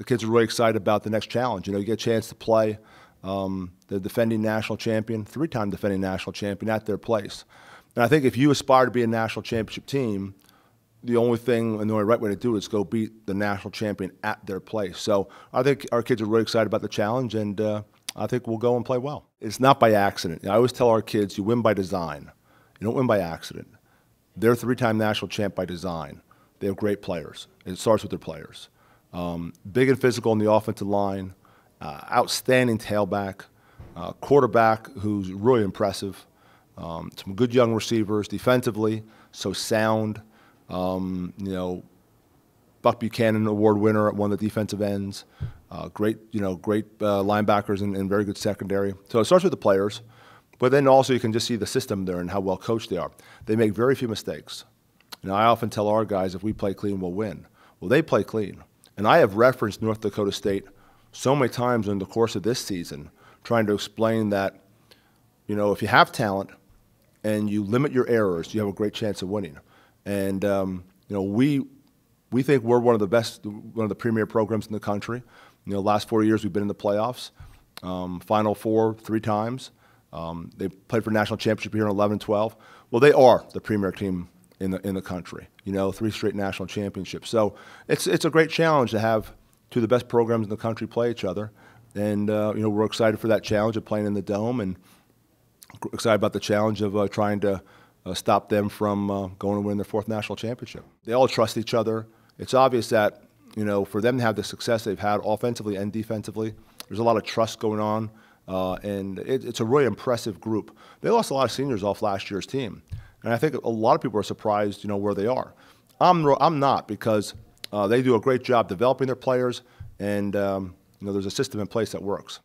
the kids are really excited about the next challenge. You know, you get a chance to play um, the defending national champion, three-time defending national champion at their place. And I think if you aspire to be a national championship team, the only thing and the only right way to do it is go beat the national champion at their place. So I think our kids are really excited about the challenge, and uh, I think we'll go and play well. It's not by accident. I always tell our kids, you win by design. You don't win by accident. They're three-time national champ by design. They have great players. It starts with their players. Um, big and physical on the offensive line, uh, outstanding tailback, uh, quarterback who's really impressive, um, some good young receivers defensively, so sound. Um, you know, Buck Buchanan Award winner at one of the defensive ends. Uh, great, you know, great uh, linebackers and, and, very good secondary. So it starts with the players, but then also you can just see the system there and how well coached they are. They make very few mistakes. You know, I often tell our guys if we play clean, we'll win. Well, they play clean. And I have referenced North Dakota State so many times in the course of this season, trying to explain that, you know, if you have talent and you limit your errors, you have a great chance of winning. And, um, you know, we, we think we're one of the best, one of the premier programs in the country. You know, last four years we've been in the playoffs, um, Final Four three times. Um, they played for national championship here in 11 12. Well, they are the premier team in the in the country. You know, three straight national championships. So it's it's a great challenge to have two of the best programs in the country play each other, and uh, you know we're excited for that challenge of playing in the dome, and excited about the challenge of uh, trying to uh, stop them from uh, going and win their fourth national championship. They all trust each other. It's obvious that you know for them to have the success they've had offensively and defensively, there's a lot of trust going on. Uh, and it, it's a really impressive group. They lost a lot of seniors off last year's team. And I think a lot of people are surprised, you know, where they are. I'm, I'm not because uh, they do a great job developing their players, and um, you know, there's a system in place that works.